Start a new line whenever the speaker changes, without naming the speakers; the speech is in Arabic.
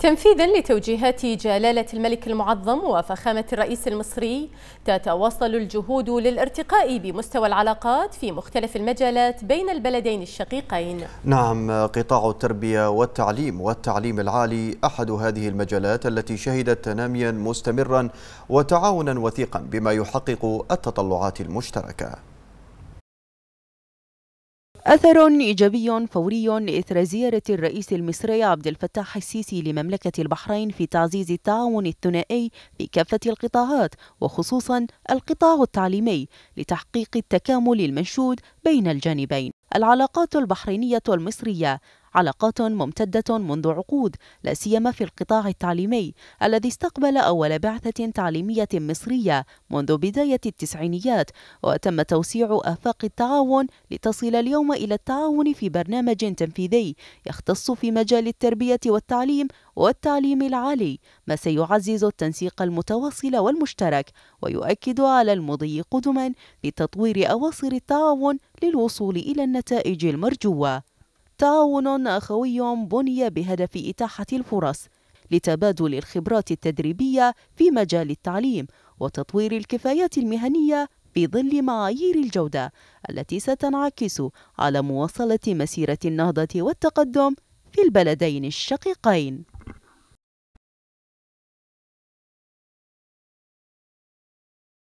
تنفيذا لتوجيهات جلالة الملك المعظم وفخامة الرئيس المصري تتواصل الجهود للارتقاء بمستوى العلاقات في مختلف المجالات بين البلدين الشقيقين.
نعم قطاع التربية والتعليم والتعليم العالي أحد هذه المجالات التي شهدت تناميا مستمرا وتعاونا وثيقا بما يحقق التطلعات المشتركة.
أثر إيجابي فوري إثر زيارة الرئيس المصري عبد الفتاح السيسي لمملكة البحرين في تعزيز التعاون الثنائي في كافة القطاعات وخصوصا القطاع التعليمي لتحقيق التكامل المنشود بين الجانبين. العلاقات البحرينية المصرية علاقات ممتدة منذ عقود لا سيما في القطاع التعليمي الذي استقبل أول بعثة تعليمية مصرية منذ بداية التسعينيات وتم توسيع آفاق التعاون لتصل اليوم إلى التعاون في برنامج تنفيذي يختص في مجال التربية والتعليم والتعليم العالي ما سيعزز التنسيق المتواصل والمشترك ويؤكد على المضي قدما في تطوير أواصر التعاون للوصول إلى النتائج المرجوة. تعاون أخوي بني بهدف إتاحة الفرص لتبادل الخبرات التدريبية في مجال التعليم وتطوير الكفايات المهنية في ظل معايير الجودة التي ستنعكس على مواصلة مسيرة النهضة والتقدم في البلدين الشقيقين.